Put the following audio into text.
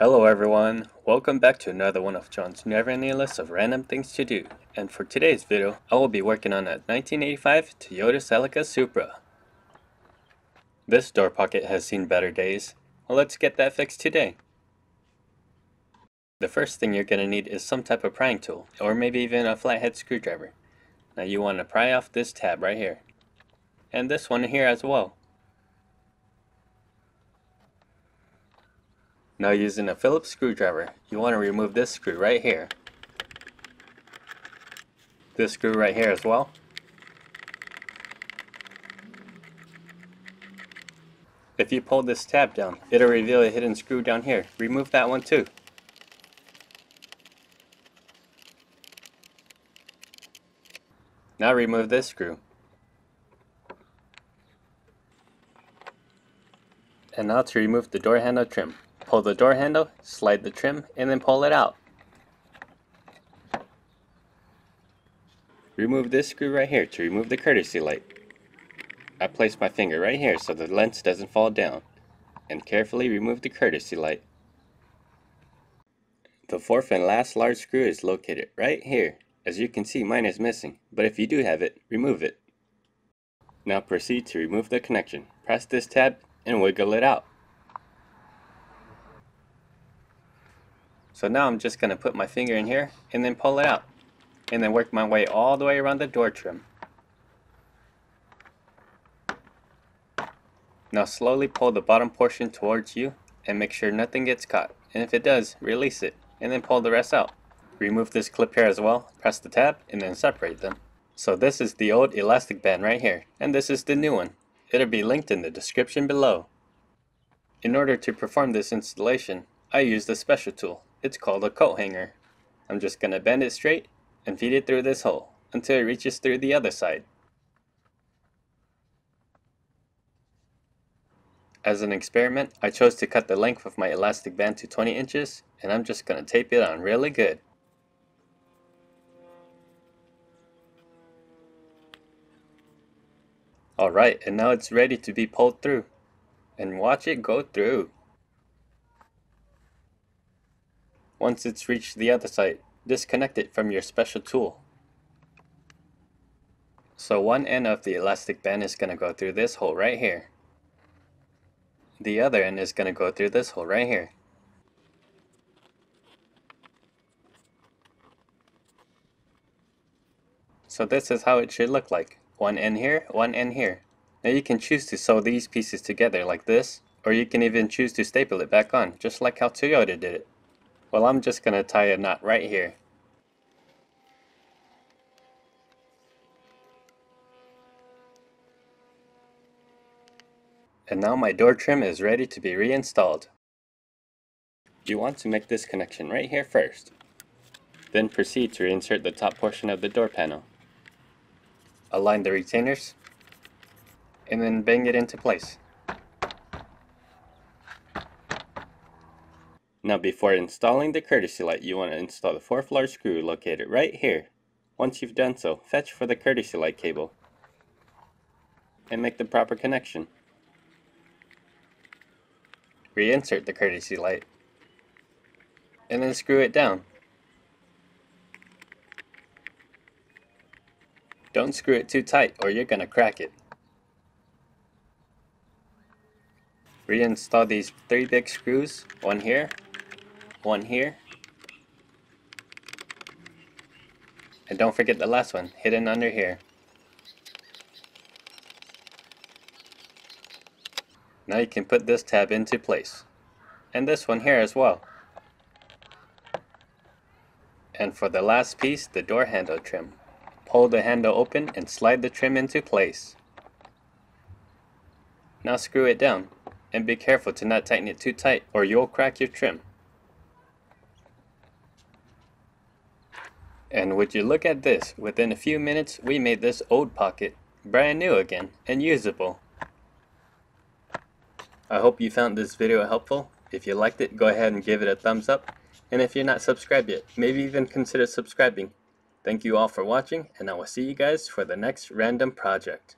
Hello everyone, welcome back to another one of John's never-ending list of random things to do. And for today's video, I will be working on a 1985 Toyota Celica Supra. This door pocket has seen better days. Well, let's get that fixed today. The first thing you're going to need is some type of prying tool, or maybe even a flathead screwdriver. Now you want to pry off this tab right here. And this one here as well. Now using a Phillips screwdriver, you want to remove this screw right here. This screw right here as well. If you pull this tab down, it'll reveal a hidden screw down here. Remove that one too. Now remove this screw. And now to remove the door handle trim. Pull the door handle, slide the trim, and then pull it out. Remove this screw right here to remove the courtesy light. I place my finger right here so the lens doesn't fall down, and carefully remove the courtesy light. The fourth and last large screw is located right here. As you can see mine is missing, but if you do have it, remove it. Now proceed to remove the connection. Press this tab and wiggle it out. So now I'm just going to put my finger in here and then pull it out. And then work my way all the way around the door trim. Now slowly pull the bottom portion towards you and make sure nothing gets caught. And if it does, release it and then pull the rest out. Remove this clip here as well, press the tab and then separate them. So this is the old elastic band right here and this is the new one. It'll be linked in the description below. In order to perform this installation, I used a special tool. It's called a coat hanger. I'm just going to bend it straight and feed it through this hole until it reaches through the other side. As an experiment, I chose to cut the length of my elastic band to 20 inches and I'm just going to tape it on really good. Alright, and now it's ready to be pulled through. And watch it go through. Once it's reached the other side, disconnect it from your special tool. So one end of the elastic band is going to go through this hole right here. The other end is going to go through this hole right here. So this is how it should look like. One end here, one end here. Now you can choose to sew these pieces together like this, or you can even choose to staple it back on, just like how Toyota did it. Well, I'm just going to tie a knot right here. And now my door trim is ready to be reinstalled. You want to make this connection right here first. Then proceed to reinsert the top portion of the door panel. Align the retainers, and then bang it into place. Now before installing the courtesy light, you want to install the fourth large screw located right here. Once you've done so, fetch for the courtesy light cable and make the proper connection. Reinsert the courtesy light and then screw it down. Don't screw it too tight or you're going to crack it. Reinstall these three big screws, one here, one here. And don't forget the last one, hidden under here. Now you can put this tab into place. And this one here as well. And for the last piece, the door handle trim. Pull the handle open and slide the trim into place. Now screw it down. And be careful to not tighten it too tight or you'll crack your trim. And would you look at this, within a few minutes we made this old pocket brand new again and usable. I hope you found this video helpful. If you liked it, go ahead and give it a thumbs up. And if you're not subscribed yet, maybe even consider subscribing. Thank you all for watching, and I will see you guys for the next random project.